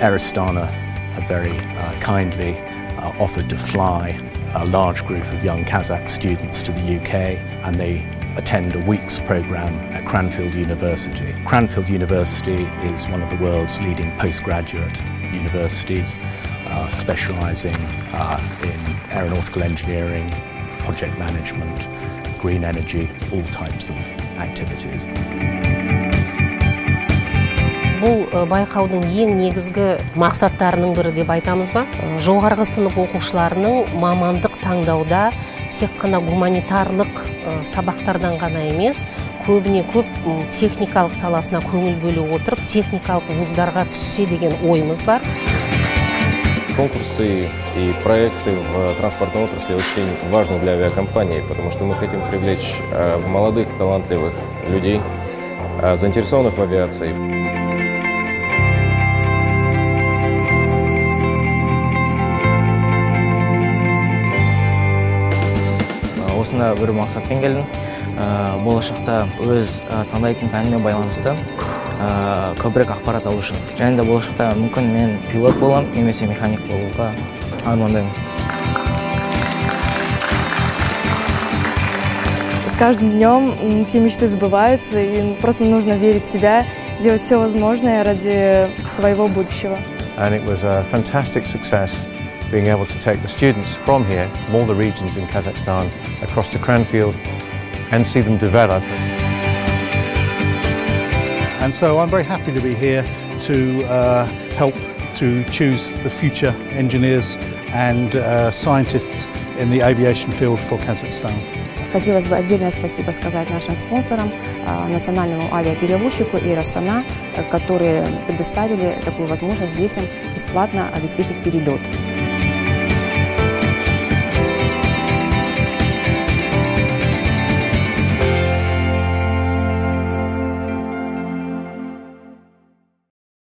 Air Astana have very uh, kindly uh, offered to fly a large group of young Kazakh students to the UK and they attend a week's program at Cranfield University. Cranfield University is one of the world's leading postgraduate universities, uh, specialising uh, in aeronautical engineering, project management, green energy, all types of activities. Бұл байқаудың ең негізгі мақсаттарының бірі деп айтамыз ба жоғарғы сынып оқушыларының мамандық таңдауда тек қана гуманитарлық сабақтардан ғана емес көбіне көп техникалық саласына көңіл бөле отырып техникалық вуздарға түссе деген ойымыз бар Конкурсы и проекты в транспортной отрасли очень важны для авиакомпании, потому что мы хотим привлечь молодых, талантливых людей, заинтересованных в авиации. Осында бір мақсатпен келдім. Болашақта өз таңдайтын пәніме байланысты көбірек ақпарат алу үшін. Және де болашақта мүмкін мен пилот боламын немесе механик болуға армандаймын. С каждым днем все мечты сбываются, и просто нужно верить в себя, делать все возможное ради своего будущего. And it was a fantastic success. being able to take the students from here, from all the regions in Kazakhstan, across to Cranfield and see them develop. And so I'm very happy to be here to uh, help to choose the future engineers and uh, scientists in the aviation field for Kazakhstan. Хотелось бы отдельное спасибо сказать нашим спонсорам, национальному авиаперевозчику Эйр Астана, э, которые предоставили такую возможность детям бесплатно обеспечить перелет.